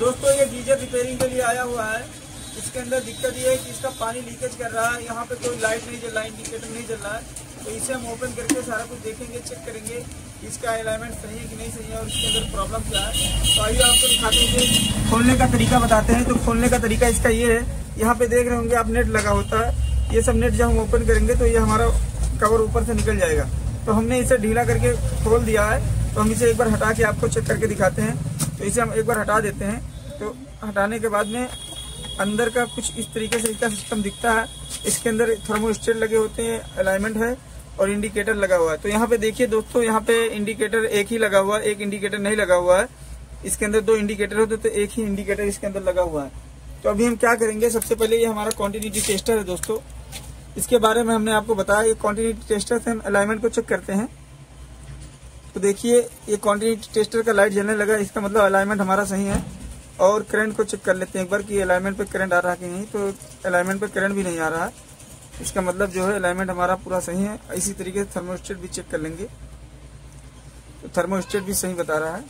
दोस्तों, ये geyser repairing के लिए आया हुआ है। इसके अंदर दिक्कत ये है कि इसका पानी लीकेज कर रहा है। यहाँ पे कोई लाइट नहीं जल रहा है इंडिकेटर नहीं जल रहा है। तो इसे हम ओपन करके सारा कुछ देखेंगे चेक करेंगे इसका अलाइनमेंट सही है कि नहीं सही है और इसके अंदर प्रॉब्लम क्या है। तो आइए आपको दिखाते हैं खोलने का तरीका बताते हैं। तो खोलने का तरीका इसका ये है। यहाँ पे देख रहे होंगे आप नेट लगा होता है। ये सब नेट जब हम ओपन करेंगे तो ये हमारा कवर ऊपर से निकल जाएगा। तो हमने इसे ढीला करके खोल दिया है। तो हम इसे एक बार हटा के आपको चेक करके दिखाते हैं। तो इसे हम एक बार हटा देते हैं। तो हटाने के बाद में अंदर का कुछ इस तरीके से इसका सिस्टम दिखता है। इसके अंदर थर्मोस्टेट लगे होते हैं अलाइनमेंट है और इंडिकेटर लगा हुआ है। तो यहाँ पे देखिए दोस्तों, यहाँ पे इंडिकेटर एक ही लगा हुआ है, एक इंडिकेटर नहीं लगा हुआ है। इसके अंदर दो इंडिकेटर होते तो एक ही इंडिकेटर इसके अंदर लगा हुआ है। तो अभी हम क्या करेंगे, सबसे पहले ये हमारा क्वांटिटी टेस्टर है दोस्तों। इसके बारे में हमने आपको बताया, ये क्वांटिटी टेस्टर से हम अलाइनमेंट को चेक करते हैं। तो देखिए, ये क्वांटिटी टेस्टर का लाइट जलने लगा, इसका मतलब अलाइनमेंट हमारा सही है। और करंट को चेक कर लेते हैं एक बार कि अलाइनमेंट पे करंट आ रहा कि नहीं तो अलाइनमेंट पे करंट भी नहीं आ रहा। है इसका मतलब जो है अलाइनमेंट हमारा पूरा सही है। इसी तरीके से थर्मोस्टेट भी चेक कर लेंगे। तो थर्मोस्टेट भी सही बता रहा है।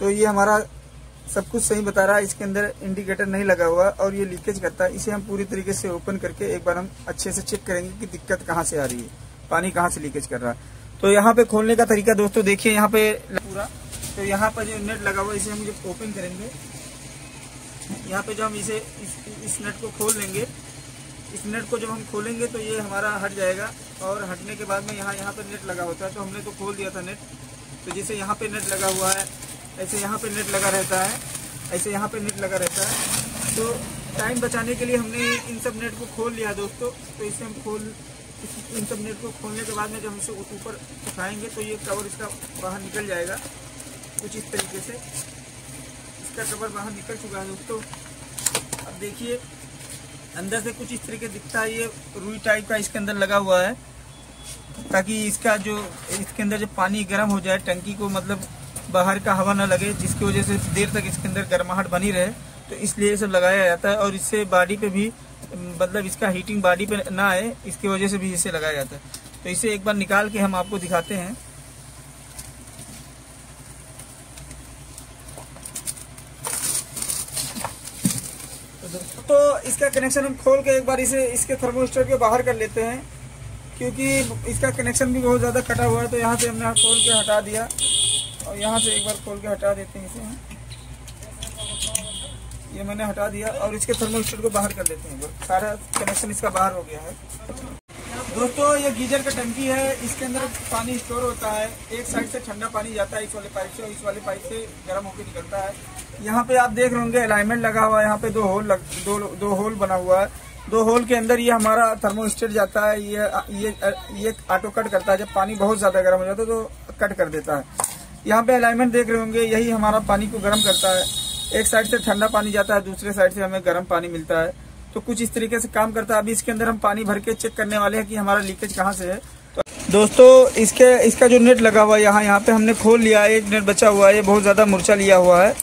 तो ये हमारा सब कुछ सही बता रहा है। इसके अंदर इंडिकेटर नहीं लगा हुआ और ये लीकेज करता है। इसे हम पूरी तरीके से ओपन करके एक बार हम अच्छे से चेक करेंगे कि दिक्कत कहाँ से आ रही है। पानी कहाँ से लीकेज कर रहा है। तो यहाँ पे खोलने का तरीका दोस्तों देखिए यहाँ पे पूरा। तो यहाँ पर जो नेट लगा हुआ है इसे हम जब ओपन करेंगे यहाँ पे जो हम इसे इस, इस नेट को खोल लेंगे इस नेट को जब हम खोलेंगे तो ये हमारा हट जाएगा और हटने के बाद में यहाँ यहाँ पे नेट लगा होता है। तो हमने तो खोल दिया था नेट तो जैसे यहाँ पे नेट लगा हुआ है ऐसे यहाँ पे नेट लगा रहता है ऐसे यहाँ पे नेट लगा रहता है। तो टाइम बचाने के लिए हमने इन सब नेट को खोल लिया दोस्तों। तो इसे हम खोल इन सब नेट को खोलने के बाद में जब हम इसे ऊपर उठाएँगे तो ये कवर इसका बाहर निकल जाएगा। कुछ इस तरीके से। इसका कवर बाहर निकल चुका है दोस्तों। अब देखिए, अंदर से कुछ इस तरीके दिखता है। ये रुई टाइप का इसके अंदर लगा हुआ है। ताकि इसका जो इसके अंदर जो पानी गर्म हो जाए, टंकी को मतलब बाहर का हवा ना लगे, जिसकी वजह से देर तक इसके अंदर गर्माहट बनी रहे तो इसलिए सब लगाया जाता है। और इससे बॉडी पे भी मतलब इसका हीटिंग बॉडी पे ना आए, इसकी वजह से भी इसे लगाया जाता है। तो इसे एक बार निकाल के हम आपको दिखाते हैं। तो इसका कनेक्शन हम खोल के एक बार इसे, इसके थर्मोस्टेट के बाहर कर लेते हैं, क्योंकि इसका कनेक्शन भी बहुत ज़्यादा कटा हुआ है तो यहाँ से हमने खोल के हटा दिया। और यहाँ से एक बार खोल के हटा देते हैं इसे ये मैंने हटा दिया और इसके थर्मोस्टेट को बाहर कर लेते हैं। सारा कनेक्शन इसका बाहर हो गया है। दोस्तों ये गीजर का टंकी है। इसके अंदर पानी स्टोर होता है। एक साइड से ठंडा पानी जाता है इस वाले पाइप से और इस वाले पाइप से गर्म होकर निकलता है। यहाँ पे आप देख रहे होंगे अलाइनमेंट लगा हुआ है। यहाँ पे दो होल लग, दो दो होल बना हुआ है। दो होल के अंदर ये हमारा थर्मोस्टेट जाता है। ये ये ये ऑटो कट करता है। जब पानी बहुत ज़्यादा गर्म हो जाता है तो कट कर देता है। यहाँ पे अलाइनमेंट देख रहे होंगे यही हमारा पानी को गर्म करता है। एक साइड से ठंडा पानी जाता है, दूसरे साइड से हमें गर्म पानी मिलता है। तो कुछ इस तरीके से काम करता है। अभी इसके अंदर हम पानी भर के चेक करने वाले हैं कि हमारा लीकेज कहाँ से है। तो दोस्तों, इसके, इसका जो नेट लगा हुआ है यहाँ यहाँ पे हमने खोल लिया है। एक नेट बचा हुआ है, ये बहुत ज़्यादा मुरचा लिया हुआ है।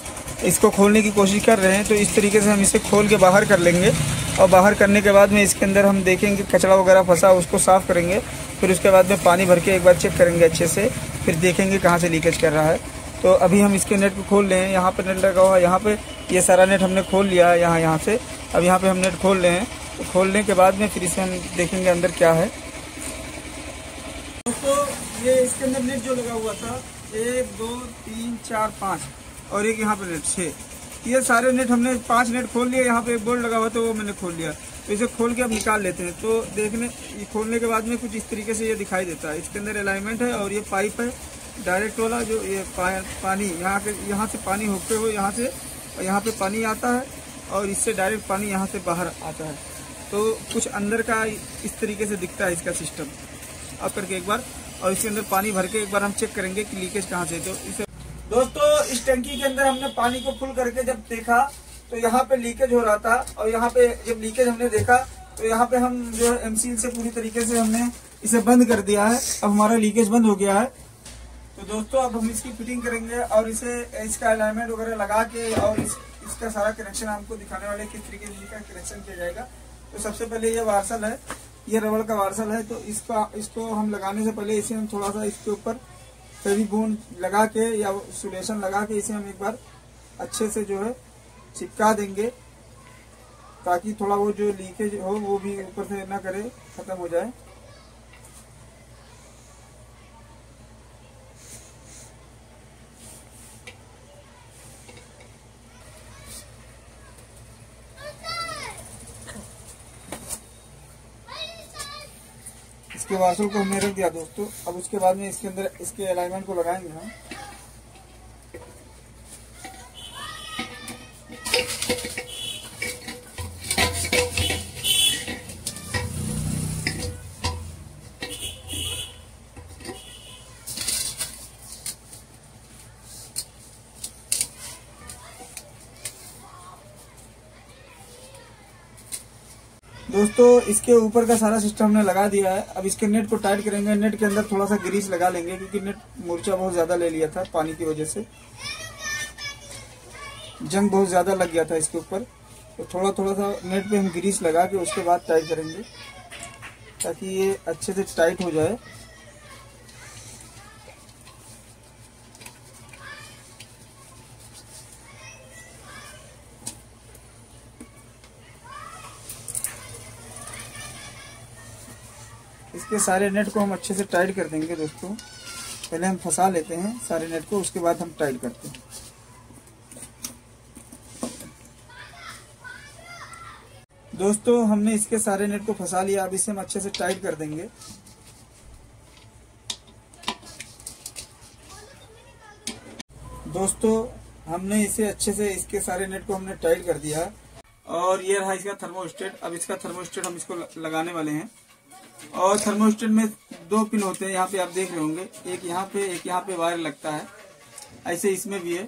इसको खोलने की कोशिश कर रहे हैं तो इस तरीके से हम इसे खोल के बाहर कर लेंगे। और बाहर करने के बाद में इसके अंदर हम देखेंगे, कचरा वगैरह फंसा, उसको साफ़ करेंगे। फिर उसके बाद में पानी भर के एक बार चेक करेंगे अच्छे से। फिर देखेंगे कहाँ से लीकेज कर रहा है। तो अभी हम इसके नेट को खोल रहे हैं, यहाँ पे नेट लगा हुआ है, यहाँ पे ये सारा नेट हमने खोल लिया है, यहाँ यहाँ से। अब यहाँ पे हम नेट खोल रहे हैं। तो खोलने के बाद में फिर इसे हम देखेंगे अंदर क्या है। दोस्तों, ये इसके अंदर नेट जो लगा हुआ था, एक, दो, तीन, चार, पाँच, और एक यहाँ पे नेट, छः। ये सारे नेट हमने पाँच नेट खोल लिए, यहाँ पे एक बोर्ड लगा हुआ था, वो मैंने खोल लिया। तो इसे खोल के अब निकाल लेते हैं। तो देखने खोलने के बाद में कुछ इस तरीके से ये दिखाई देता है। इसके अंदर अलाइनमेंट है और ये पाइप है। डायरेक्ट वाला जो ये पा, पानी यहाँ के यहाँ से पानी होते हुए यहाँ से यहाँ पे पानी आता है और इससे डायरेक्ट पानी यहाँ से बाहर आता है। तो कुछ अंदर का इस तरीके से दिखता है इसका सिस्टम। अब करके एक बार और इसके अंदर पानी भर के एक बार हम चेक करेंगे कि लीकेज कहाँ से तो इसे दोस्तों इस टंकी के अंदर हमने पानी को फुल करके जब देखा तो यहाँ पे लीकेज हो रहा था और यहाँ पे जब लीकेज हमने देखा तो यहाँ पे हम जो है एमसील से पूरी तरीके से हमने इसे बंद कर दिया है। अब हमारा लीकेज बंद हो गया है। तो दोस्तों अब हम इसकी फिटिंग करेंगे और इसे इसका अलाइनमेंट वगैरह लगा के और इस, इसका सारा कनेक्शन आपको दिखाने वाले किस तरीके से इसका कनेक्शन किया जाएगा। तो सबसे पहले ये वार्सल है ये रबड़ का वार्सल है तो इसका इसको हम लगाने से पहले इसे हम थोड़ा सा इसके ऊपर फेविबोन लगा के या सोल्यूशन लगा के इसे हम एक बार अच्छे से जो है चिपका देंगे ताकि थोड़ा वो जो लीकेज हो वो भी ऊपर से ना करे खत्म हो जाए। वाशल को हमने रख दिया दोस्तों। अब उसके बाद में इसके अंदर, इसके अलाइनमेंट को लगाएँगे हम। दोस्तों, इसके ऊपर का सारा सिस्टम हमने लगा दिया है। अब इसके नेट को टाइट करेंगे। नेट के अंदर थोड़ा सा ग्रीस लगा लेंगे, क्योंकि नेट मोर्चा बहुत ज़्यादा ले लिया था पानी की वजह से। जंग बहुत ज़्यादा लग गया था इसके ऊपर। तो थोड़ा थोड़ा सा नेट पे हम ग्रीस लगा के उसके बाद टाइट करेंगे, ताकि ये अच्छे से टाइट हो जाए। सारे नेट को हम अच्छे से टाइट कर देंगे दोस्तों। पहले हम फंसा लेते हैं सारे नेट को, उसके बाद हम टाइट करते हैं। दोस्तों, हमने इसके सारे नेट को फंसा लिया, अब इसे हम अच्छे से टाइट कर देंगे। दोस्तों, हमने इसे अच्छे से, इसके सारे नेट को हमने टाइट कर दिया। और ये रहा इसका थर्मोस्टेट अब इसका थर्मोस्टेट हम इसको लगाने वाले हैं। और थर्मोस्टेट में दो पिन होते हैं यहाँ पे आप देख रहे होंगे। एक यहाँ पे एक यहाँ पे वायर लगता है। ऐसे इसमें भी है।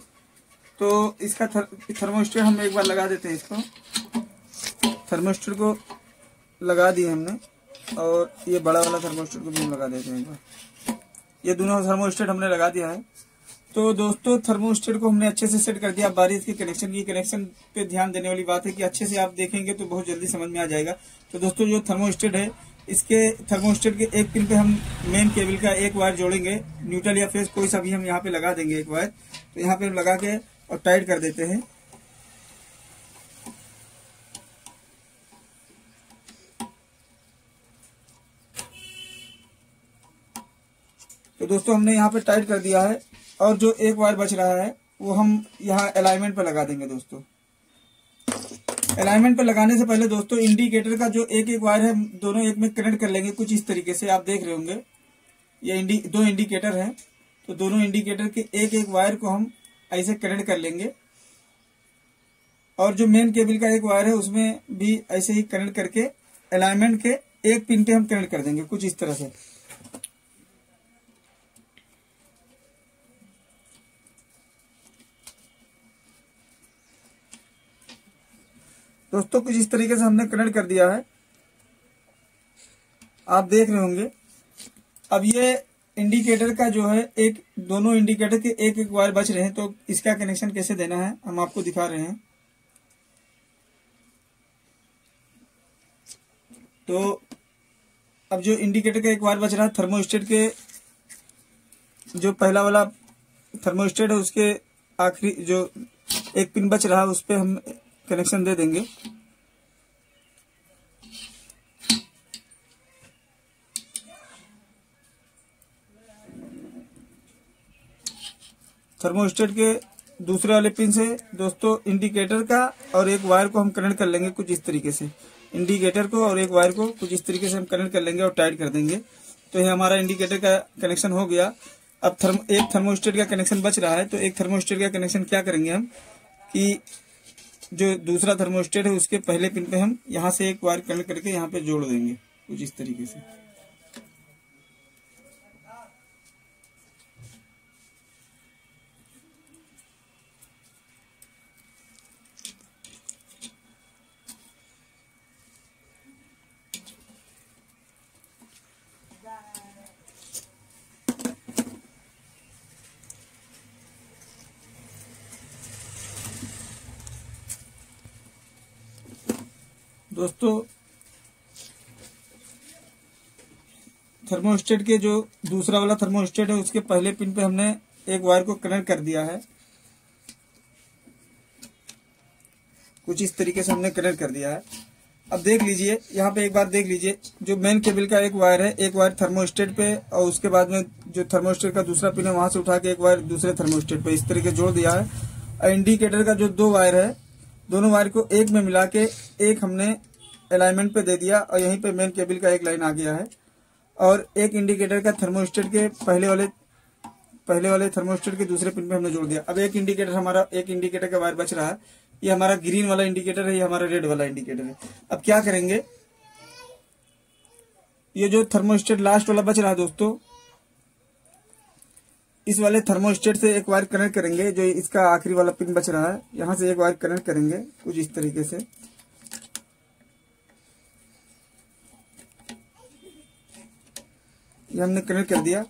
तो इसका थर, थर्मोस्टेट हम एक बार लगा देते हैं इसको। थर्मोस्टेट को लगा दिए हमने और ये बड़ा वाला थर्मोस्टेट को भी हम लगा देते हैं एक बार। ये दोनों थर्मोस्टेट हमने लगा दिया है। तो दोस्तों थर्मोस्टेट को हमने अच्छे से सेट कर दिया। बारिश के कनेक्शन की। कनेक्शन पे ध्यान देने वाली बात है कि अच्छे से आप देखेंगे तो बहुत जल्दी समझ में आ जाएगा। तो दोस्तों जो थर्मोस्टेट है इसके थर्मोस्टेट के एक पिन पे हम मेन केबल का एक वायर जोड़ेंगे न्यूट्रल या फेस कोई सा भी हम यहाँ पे लगा देंगे एक वायर तो यहाँ पे हम लगा के और टाइट कर देते हैं। तो दोस्तों, हमने यहाँ पे टाइट कर दिया है और जो एक वायर बच रहा है, वो हम यहाँ अलाइनमेंट पे लगा देंगे दोस्तों। अलाइनमेंट पर लगाने से पहले दोस्तों इंडिकेटर का जो एक एक वायर है, दोनों एक में कनेक्ट कर लेंगे। कुछ इस तरीके से आप देख रहे होंगे। ये इंडी दो इंडिकेटर है। तो दोनों इंडिकेटर के एक एक वायर को हम ऐसे कनेक्ट कर लेंगे। और जो मेन केबल का एक वायर है, उसमें भी ऐसे ही कनेक्ट करके अलाइनमेंट के एक पिन पे हम कनेक्ट कर देंगे, कुछ इस तरह से। दोस्तों, कुछ इस तरीके से हमने कनेक्ट कर दिया है। आप देख रहे होंगे। अब ये इंडिकेटर का जो है, एक, दोनों इंडिकेटर के एक एक वायर बच रहे हैं तो इसका कनेक्शन कैसे देना है, हम आपको दिखा रहे हैं। तो अब जो इंडिकेटर का एक वायर बच रहा है थर्मोस्टेट के, जो पहला वाला थर्मोस्टेट है, उसके आखिरी, जो एक पिन बच रहा है, उस पर हम कनेक्शन दे देंगे। थर्मोस्टेट के दूसरे वाले पिन से दोस्तों इंडिकेटर का और एक वायर को हम कनेक्ट कर लेंगे कुछ इस तरीके से। इंडिकेटर को और एक वायर को कुछ इस तरीके से हम कनेक्ट कर लेंगे और टाइट कर देंगे। तो ये हमारा इंडिकेटर का कनेक्शन हो गया। अब थर्म, एक थर्मोस्टेट का कनेक्शन बच रहा है तो एक थर्मोस्टेट का कनेक्शन क्या करेंगे हम? कि जो दूसरा थर्मोस्टेट है, उसके पहले पिन पे हम यहाँ से एक वायर कनेक्ट करके यहाँ पे जोड़ देंगे, कुछ इस तरीके से। दोस्तों थर्मोस्टेट के जो दूसरा वाला थर्मोस्टेट है, उसके पहले पिन पे हमने एक वायर को कनेक्ट कर दिया है। कुछ इस तरीके से हमने कनेक्ट कर दिया है। अब देख लीजिए, यहाँ पे एक बार देख लीजिए, जो मेन केबल का एक वायर है, एक वायर थर्मोस्टेट पे, और उसके बाद में जो थर्मोस्टेट का दूसरा पिन है, वहाँ से उठा के एक वायर दूसरे थर्मोस्टेट पे, इस तरीके जोड़ दिया है। और इंडिकेटर का जो दो वायर है, दोनों वायर को एक में मिला के एक हमने अलाइनमेंट पे दे दिया और यहीं पे मेन केबल का एक लाइन आ गया है। और एक इंडिकेटर का थर्मोस्टेट के पहले वाले पहले वाले थर्मोस्टेट के दूसरे पिन पे हमने जोड़ दिया। अब एक इंडिकेटर हमारा, एक इंडिकेटर का वायर बच रहा है। ये हमारा ग्रीन वाला इंडिकेटर है, ये हमारा रेड वाला इंडिकेटर है। अब क्या करेंगे? ये जो थर्मोस्टेट लास्ट वाला बच रहा है दोस्तों, इस वाले थर्मोस्टेट से एक वायर कनेक्ट करेंगे, जो इसका आखिरी वाला पिन बच रहा है। यहाँ से एक वायर कनेक्ट करेंगे, कुछ इस तरीके से। ये हमने कनेक्ट कर दिया।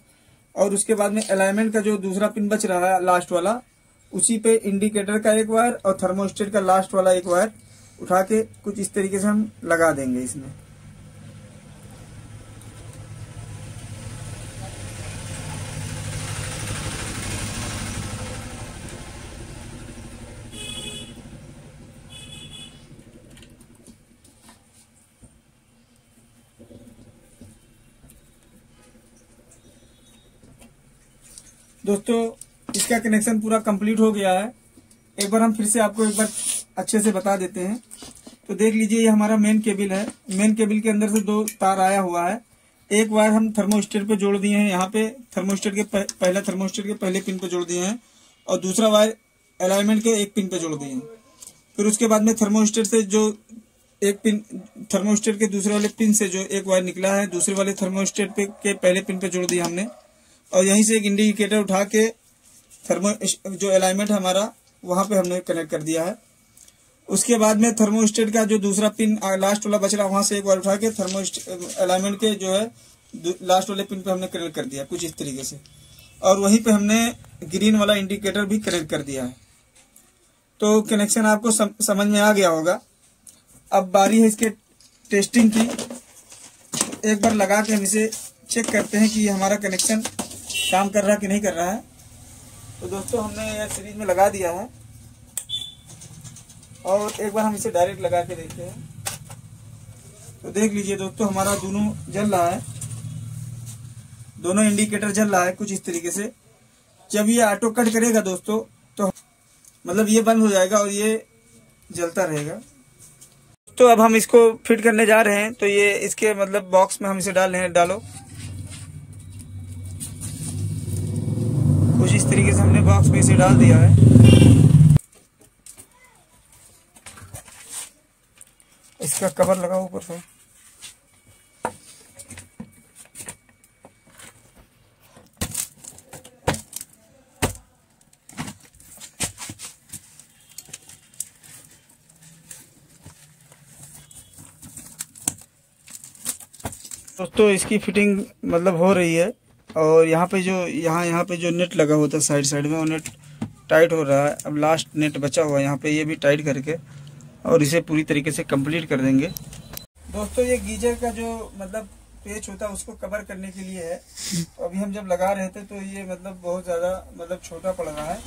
और उसके बाद में अलाइनमेंट का जो दूसरा पिन बच रहा है लास्ट वाला, उसी पे इंडिकेटर का एक वायर और थर्मोस्टेट का लास्ट वाला एक वायर उठा के कुछ इस तरीके से हम लगा देंगे इसमें। दोस्तों, इसका कनेक्शन पूरा कंप्लीट हो गया है। एक बार हम फिर से आपको एक बार अच्छे से बता देते हैं। तो देख लीजिए, ये हमारा मेन केबल है। मेन केबल के अंदर से दो तार आया हुआ है। एक वायर हम थर्मोस्टेट पे जोड़ दिए हैं। यहाँ पे थर्मोस्टेट के पहला थर्मोस्टेट के पहले पिन पे जोड़ दिए हैं और दूसरा वायर अलाइनमेंट के एक पिन पे जोड़ दिए हैं। फिर उसके बाद में थर्मोस्टेट से जो एक पिन थर्मोस्टेट के दूसरे वाले पिन से जो एक वायर निकला है, दूसरे वाले थर्मोस्टेट पे के पहले पिन पे जोड़ दिया हमने। और यहीं से एक इंडिकेटर उठा के थर्मो जो अलाइनमेंट हमारा वहाँ पे हमने कनेक्ट कर दिया है। उसके बाद में थर्मोस्टेट का जो दूसरा पिन लास्ट वाला बच रहा वहाँ से एक बार उठा के थर्मो अलाइनमेंट के जो है लास्ट वाले पिन पे हमने कनेक्ट कर दिया कुछ इस तरीके से। और वहीं पे हमने ग्रीन वाला इंडिकेटर भी कनेक्ट कर दिया है। तो कनेक्शन आपको सम, समझ में आ गया होगा। अब बारी है इसके टेस्टिंग की। एक बार लगा के हम इसे चेक करते हैं कि हमारा कनेक्शन काम कर रहा कि नहीं कर रहा है? तो दोस्तों, हमने यह सीरीज़ में लगा दिया है। और एक बार हम इसे डायरेक्ट लगा के देखते हैं। तो देख लीजिए दोस्तों, हमारा दोनों जल रहा है। दोनों इंडिकेटर जल रहा है कुछ इस तरीके से। जब ये ऑटो कट करेगा दोस्तों तो मतलब ये बंद हो जाएगा और ये जलता रहेगा। तो अब हम इसको फिट करने जा रहे हैं। तो ये इसके मतलब बॉक्स में हम इसे डाल रहे हैं, डालो कुछ इस तरीके से हमने बॉक्स में इसे डाल दिया है। इसका कवर लगा ऊपर से। दोस्तों, इसकी फिटिंग मतलब हो रही है। और यहाँ पे जो, यहाँ यहाँ पे जो नेट लगा होता है साइड साइड में, वो नेट टाइट हो रहा है। अब लास्ट नेट बचा हुआ है यहाँ पे, ये भी टाइट करके। और इसे पूरी तरीके से कंप्लीट कर देंगे। दोस्तों, ये गीजर का जो मतलब पेच होता है, उसको कवर करने के लिए है। अभी हम जब लगा रहे थे तो ये मतलब बहुत ज़्यादा मतलब छोटा पड़ रहा है।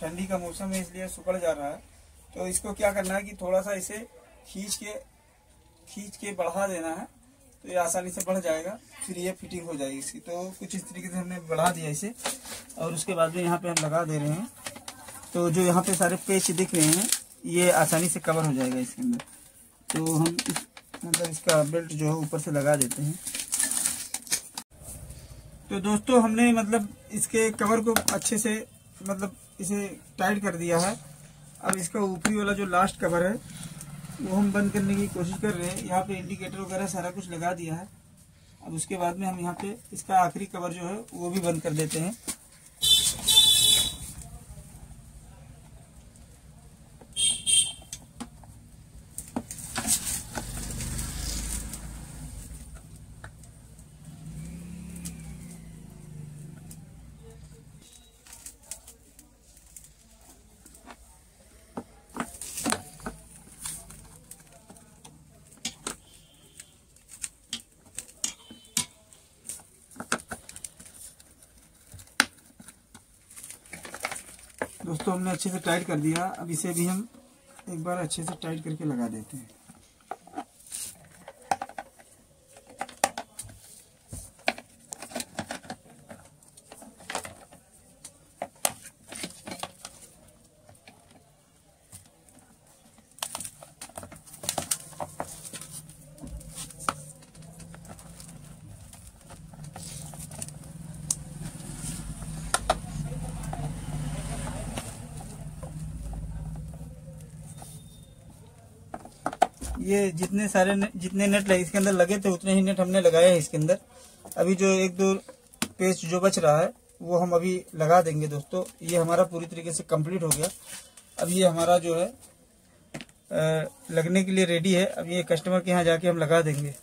ठंडी का मौसम है, इसलिए सुकड़ जा रहा है। तो इसको क्या करना है कि थोड़ा सा इसे खींच के खींच के बढ़ा देना है। तो ये आसानी से बढ़ जाएगा, फिर ये फिटिंग हो जाएगी इसकी। तो कुछ इस तरीके से हमने बढ़ा दिया इसे। और उसके बाद में यहाँ पे हम लगा दे रहे हैं तो जो यहाँ पे सारे पेच दिख रहे हैं, ये आसानी से कवर हो जाएगा इसके अंदर। तो हम इस मतलब इसका बेल्ट जो है ऊपर से लगा देते हैं। तो दोस्तों, हमने मतलब इसके कवर को अच्छे से मतलब इसे टाइट कर दिया है। अब इसका ऊपरी वाला जो लास्ट कवर है वो हम बंद करने की कोशिश कर रहे हैं। यहाँ पे इंडिकेटर वगैरह सारा कुछ लगा दिया है। अब उसके बाद में हम यहाँ पे इसका आखिरी कवर जो है, वो भी बंद कर देते हैं। दोस्तों हमने अच्छे से टाइट कर दिया। अब इसे भी हम एक बार अच्छे से टाइट करके लगा देते हैं। ये जितने सारे ने, जितने नेट इसके अंदर लगे थे उतने ही नेट हमने लगाए हैं इसके अंदर। अभी जो एक दो पेस्ट जो बच रहा है वो हम अभी लगा देंगे दोस्तों। ये हमारा पूरी तरीके से कंप्लीट हो गया। अब ये हमारा जो है लगने के लिए रेडी है। अब ये कस्टमर के यहाँ जाके हम लगा देंगे।